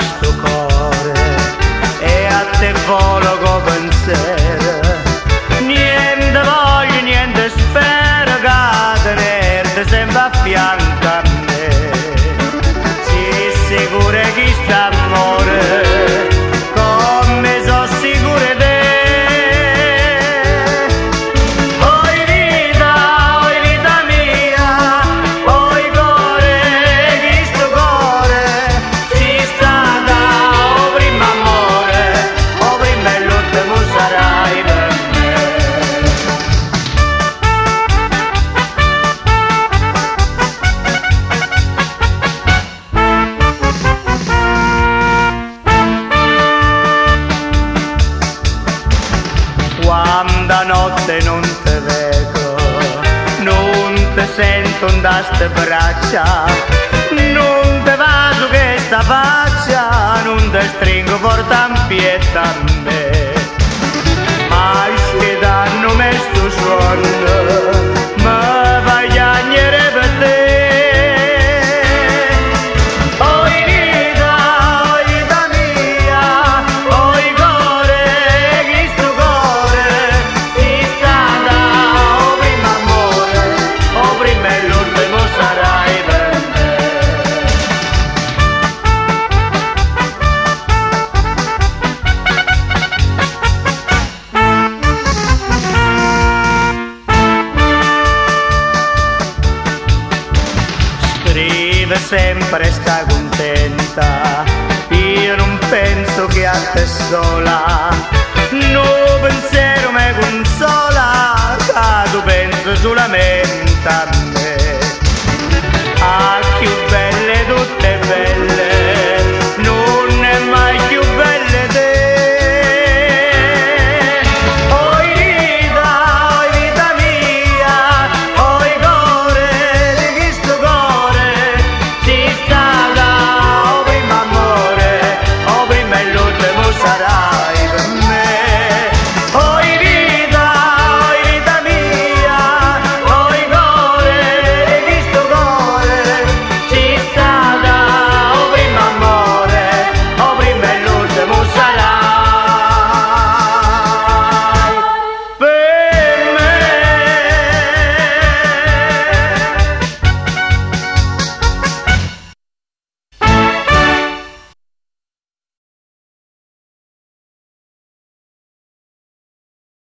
sto cuore. E a te volo con pensiero niente voglio niente spero che tenerti sempre a fianco a me. Si sicuro che sta amore Quando a notte non te vedo, non te sento un daste braccia, non te vaso che sta faccia, non te stringo portan pietà a me. Ma che danno me sto suono, vive sempre sta contenta, io non penso che a te sola, no pensiero me consola, tu penso solamente a me.